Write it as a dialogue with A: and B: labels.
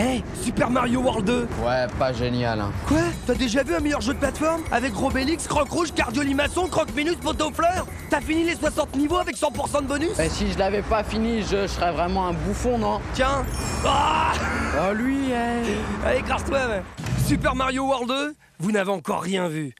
A: Eh, Super Mario World 2
B: Ouais, pas génial. Hein.
A: Quoi? T'as déjà vu un meilleur jeu de plateforme? Avec Robélix, Croc Rouge, Cardio Limaçon, Croc Minus, Poteau Fleur? T'as fini les 60 niveaux avec 100% de bonus?
B: Et si je l'avais pas fini, je, serais vraiment un bouffon, non?
A: Tiens Ah
B: Oh lui, eh.
A: Allez, crasse-toi ouais. Super Mario World 2 Vous n'avez encore rien vu